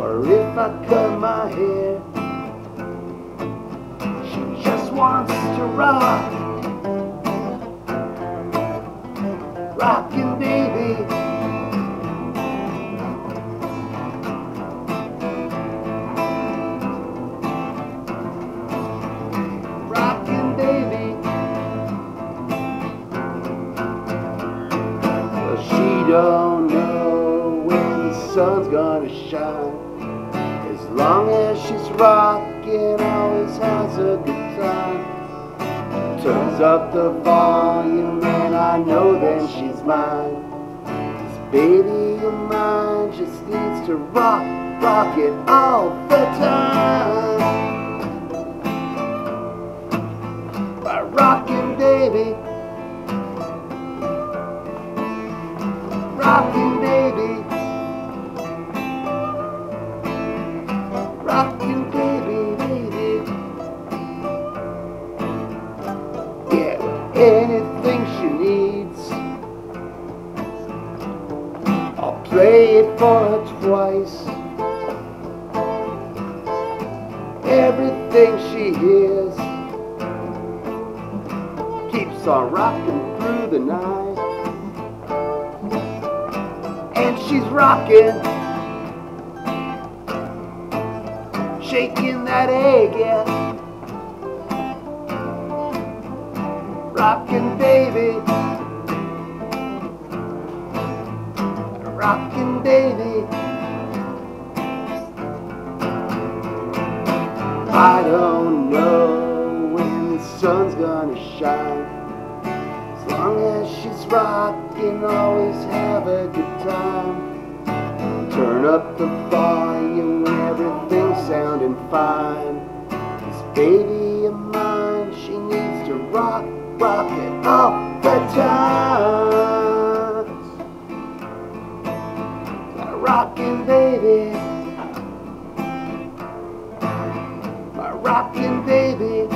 Or if I cut my hair. She just wants to rock. Rockin' baby. Sun's gonna. As long as she's rocking, always has a good time. Turns up the volume and I know then she's mine. This baby of mine just needs to rock, rock it all the time. Anything she needs. I'll play it for her twice. Everything she hears keeps on rocking through the night. And she's rocking, shaking that egg, yeah. Rockin' baby, rockin' baby. I don't know when the sun's gonna shine. As long as she's rockin', always have a good time. Turn up the volume everything's sounding fine. Baby rock it all the time. My rockin' baby. My rockin' baby.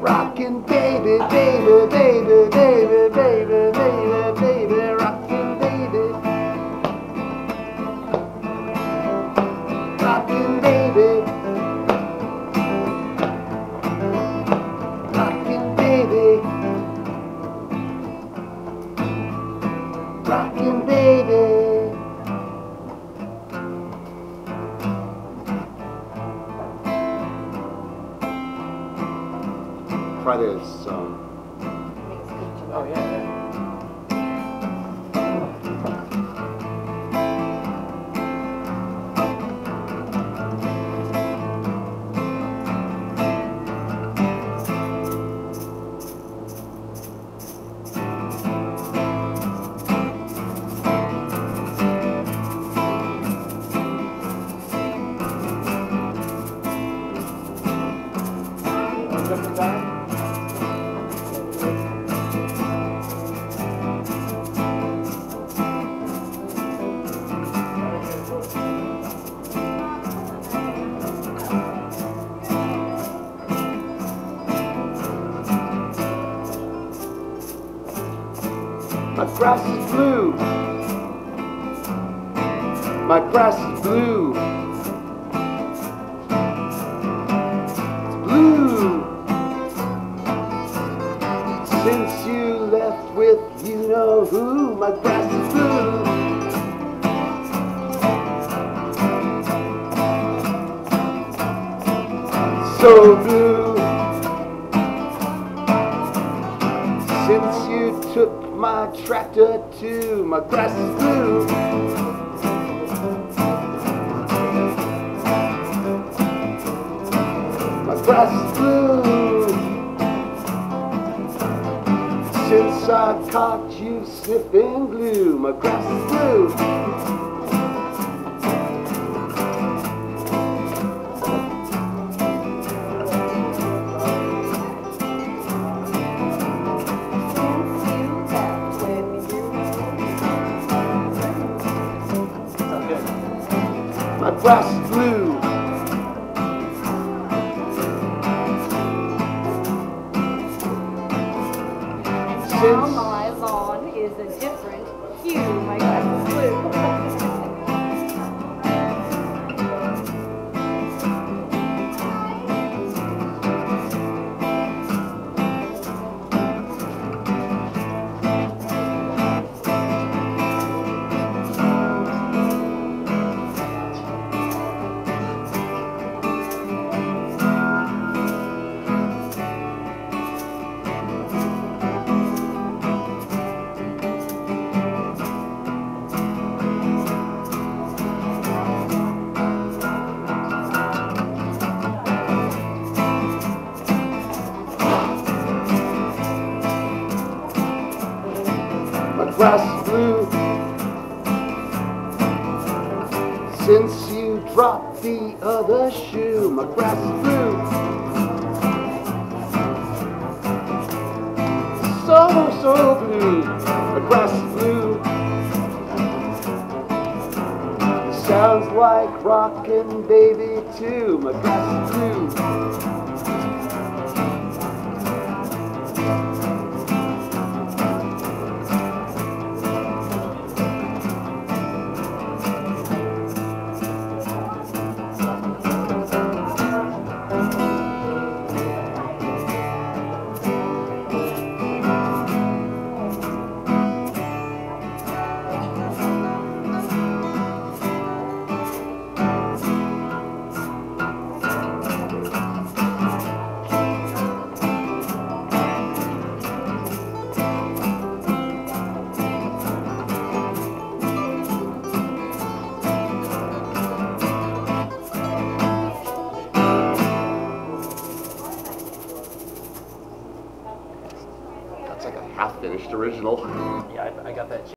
Rockin' baby, baby, baby, baby, baby, baby, baby, Try this song. Oh, yeah. Just time. My grass is blue. My grass is blue. It's blue. Since you left with you know who, my grass is blue. So blue. Since you took my tractor too, my grass is blue. My grass is blue. Since I caught you sniffing glue. My grass is blue. Grass is. Now my lawn is a different hue. My grass is blue. Since you dropped the other shoe, my grass blue. So, so blue, my grass blue. Sounds like rockin' baby too, my grass blue. Original. Yeah, I, I got that.